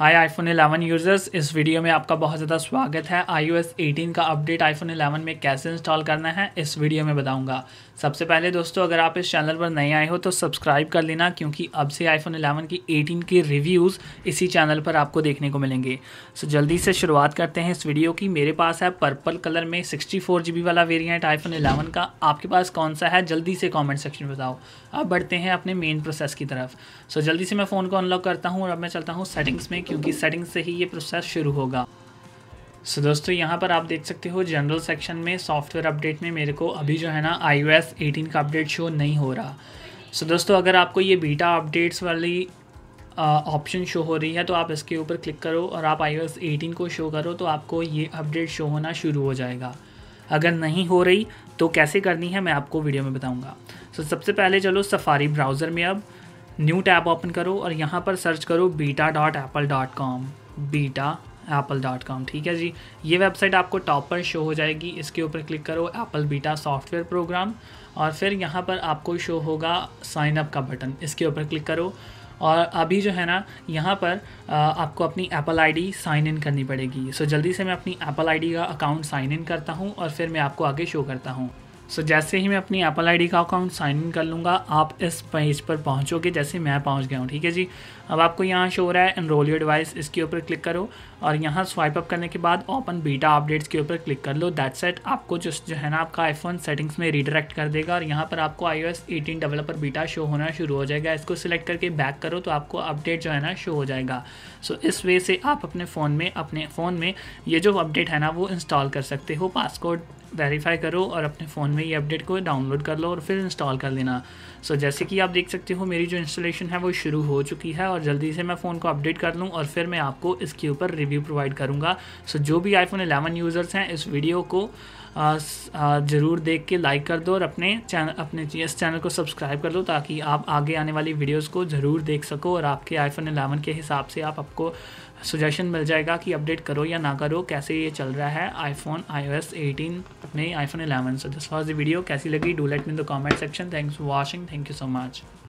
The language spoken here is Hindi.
हाय आईफोन 11 यूज़र्स इस वीडियो में आपका बहुत ज़्यादा स्वागत है। iOS 18 का अपडेट आईफोन 11 में कैसे इंस्टॉल करना है, इस वीडियो में बताऊँगा। सबसे पहले दोस्तों, अगर आप इस चैनल पर नए आए हो तो सब्सक्राइब कर लेना, क्योंकि अब से आईफोन 11 की 18 की रिव्यूज़ इसी चैनल पर आपको देखने को मिलेंगे। सो जल्दी से शुरुआत करते हैं इस वीडियो की। मेरे पास है पर्पल कलर में सिक्सटी वाला वेरियंट आईफोन एलेवन का। आपके पास कौन सा है? जल्दी से कॉमेंट सेक्शन में बताओ। अब बढ़ते हैं अपने मेन प्रोसेस की तरफ़। सो जल्दी से मैं फ़ोन को अनलॉक करता हूँ और अब मैं चलता हूँ सेटिंग्स में क्योंकि सेटिंग से ही ये प्रोसेस शुरू होगा। सो so, दोस्तों यहाँ पर आप देख सकते हो जनरल सेक्शन में सॉफ्टवेयर अपडेट में मेरे को अभी जो है ना आई ओ एस एटीन का अपडेट शो नहीं हो रहा। सो so, दोस्तों अगर आपको ये बीटा अपडेट्स वाली ऑप्शन शो हो रही है तो आप इसके ऊपर क्लिक करो और आप आई ओ एस एटीन को शो करो तो आपको ये अपडेट शो होना शुरू हो जाएगा। अगर नहीं हो रही तो कैसे करनी है मैं आपको वीडियो में बताऊँगा। सो so, सबसे पहले चलो सफारी ब्राउज़र में अब। न्यू टैब ओपन करो और यहाँ पर सर्च करो beta dot Apple dot com beta Apple dot com ठीक है जी? ये वेबसाइट आपको टॉप पर शो हो जाएगी। इसके ऊपर क्लिक करो एप्पल बीटा सॉफ्टवेयर प्रोग्राम और फिर यहाँ पर आपको शो होगा साइन अप का बटन। इसके ऊपर क्लिक करो और अभी जो है ना, यहाँ पर आपको अपनी एप्पल आईडी साइन इन करनी पड़ेगी। सो जल्दी से मैं अपनी एप्पल आईडी का अकाउंट साइन इन करता हूँ और फिर मैं आपको आगे शो करता हूँ। सो so, जैसे ही मैं अपनी एप्पल आईडी का अकाउंट साइन इन कर लूँगा आप इस पेज पर पहुँचोगे जैसे मैं पहुँच गया हूँ ठीक है जी? अब आपको यहाँ शो हो रहा है एनरोल योर डिवाइस इसके ऊपर क्लिक करो और यहाँ स्वाइप अप करने के बाद ओपन बीटा अपडेट्स के ऊपर क्लिक कर लो। दैट सेट आपको जो जो है ना आपका आईफोन सेटिंग्स में रीडायरेक्ट कर देगा और यहाँ पर आपको I O S eighteen developer beta show होना शुरू हो जाएगा। इसको सिलेक्ट करके बैक करो तो आपको अपडेट जो है ना शो हो जाएगा। सो so, इस वे से आप अपने फ़ोन में अपने फ़ोन में ये जो अपडेट है ना वो इंस्टॉल कर सकते हो पासकोड वेरीफाई करो और अपने फ़ोन में ये अपडेट को डाउनलोड कर लो और फिर इंस्टॉल कर लेना सो so, जैसे कि आप देख सकते हो मेरी जो इंस्टॉलेशन है वो शुरू हो चुकी है और जल्दी से मैं फ़ोन को अपडेट कर लूँ और फिर मैं आपको इसके ऊपर रिव्यू प्रोवाइड करूँगा। सो so, जो भी आईफोन 11 यूज़र्स हैं इस वीडियो को ज़रूर देख के लाइक कर दो और अपने चैनल अपने इस चैनल को सब्सक्राइब कर दो ताकि आप आगे आने वाली वीडियोस को ज़रूर देख सको और आपके आईफोन 11 के हिसाब से आप आपको सजेशन मिल जाएगा कि अपडेट करो या ना करो कैसे ये चल रहा है iPhone I O S eighteen अपने iPhone 11 so. This was the video कैसी लगी? डू लेट मिन the comment section thanks for watching thank you so much